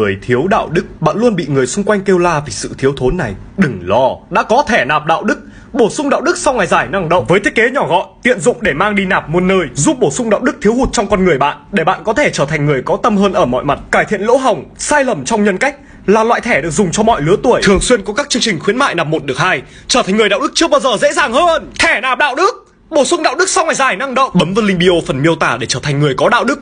Người thiếu đạo đức, bạn luôn bị người xung quanh kêu la vì sự thiếu thốn này. Đừng lo, đã có thẻ nạp đạo đức, bổ sung đạo đức sau ngày giải năng động với thiết kế nhỏ gọn, tiện dụng để mang đi nạp muôn nơi, giúp bổ sung đạo đức thiếu hụt trong con người bạn để bạn có thể trở thành người có tâm hơn ở mọi mặt, cải thiện lỗ hỏng, sai lầm trong nhân cách là loại thẻ được dùng cho mọi lứa tuổi. Thường xuyên có các chương trình khuyến mại nạp một được hai, trở thành người đạo đức chưa bao giờ dễ dàng hơn. Thẻ nạp đạo đức, bổ sung đạo đức sau ngày giải năng động. Bấm vào link bio phần miêu tả để trở thành người có đạo đức.